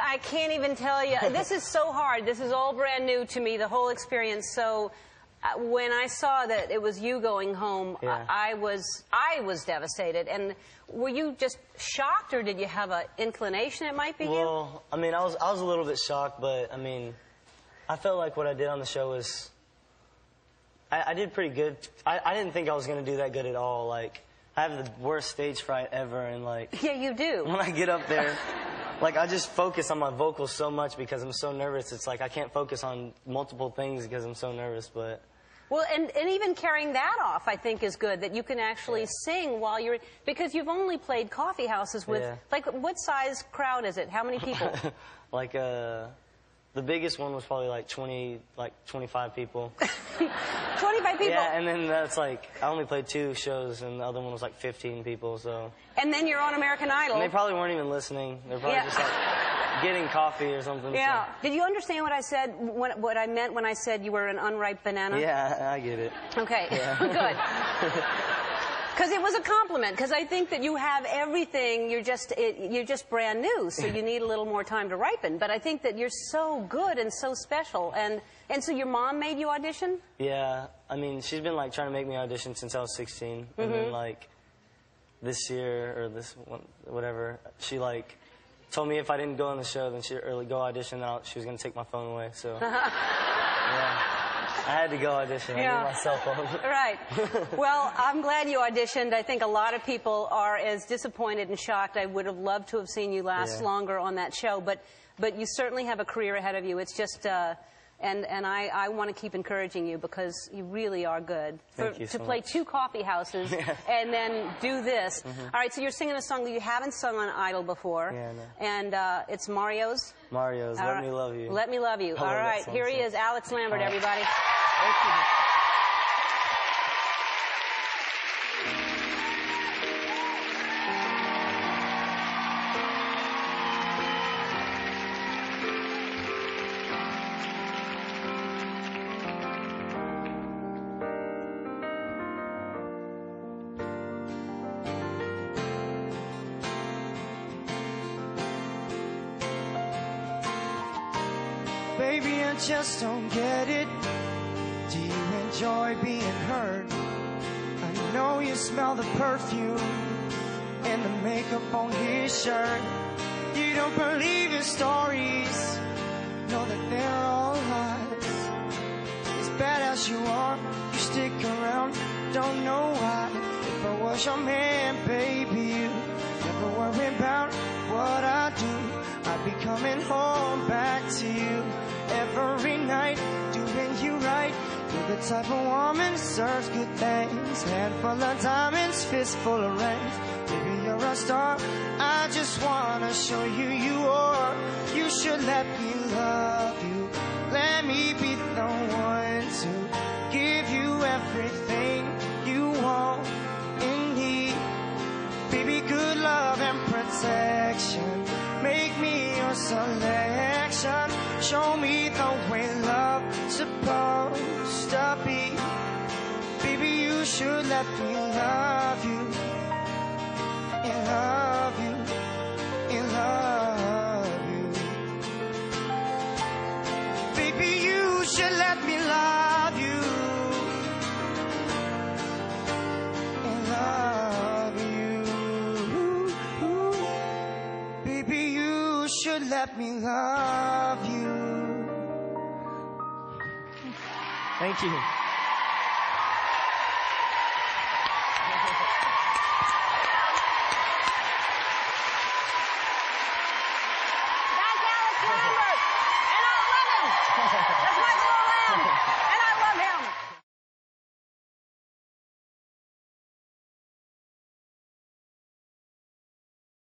I can't even tell you. This is so hard. This is all brand new to me, the whole experience. So uh, when I saw that it was you going home, Yeah. I, I was I was devastated. And were you just shocked, or did you have an inclination it might be you? Well, I mean, I was I was a little bit shocked, but I mean, I felt like what I did on the show was. I, I did pretty good. I, I didn't think I was gonna do that good at all. Like, I have the worst stage fright ever, and like Yeah, you do. when I get up there, like I just focus on my vocals so much because I'm so nervous. It's like I can't focus on multiple things because I'm so nervous. But Well, and, and even carrying that off, I think, is good. That you can actually sing while you're because you've only played coffee houses with Yeah. like what size crowd is it? How many people? like uh, the biggest one was probably like 20, like 25 people. Twenty-five people. Yeah, and then that's like I only played two shows, and the other one was like 15 people. So And then you're on American Idol. and they probably weren't even listening. They're probably Yeah. just like getting coffee or something. so- yeah. Did you understand what I said? When, what I meant when I said you were an unripe banana? Yeah, I get it. Okay. Good. Because it was a compliment. Because I think that you have everything. You're just it, you're just brand new, so you need a little more time to ripen. But I think that you're so good and so special. And and so your mom made you audition. Yeah, I mean, she's been like trying to make me audition since I was 16, and Mm-hmm. then like this year or this one, whatever, she like told me if I didn't go on the show, then she or go audition, then I'll, she was gonna take my phone away. So yeah, I had to go audition. Yeah. need my cell phone. Right. Well, I'm glad you auditioned. I think a lot of people are as disappointed and shocked. I would have loved to have seen you last Yeah. longer on that show, but but you certainly have a career ahead of you. It's just. Uh, and, and I, I want to keep encouraging you because you really are good. Thank you to so play much. two coffee houses and then do this. Mm-hmm. All right, so you're singing a song that you haven't sung on Idol before. Yeah, know. And uh, it's Mario's. Mario's All Let right. Me Love You. Let me love you. I All love that right, song here he is, Alex Lambert, right. everybody. Baby, I just don't get it. Do you enjoy being hurt? I know you smell the perfume and the makeup on his shirt. You don't believe his stories, know that they're all lies. As bad as you are, you stick around, don't know why. If I was your man, baby, you never worry about coming home back to you every night, doing you right. You're the type of woman serves good things, handful of diamonds, fistful of rings. Baby, you're a star. I just wanna show you you are. You should let me love you. Let me selection. Show me the way love's supposed to be. Baby, you should let me love you. And love you. And love let me love you. Thank you.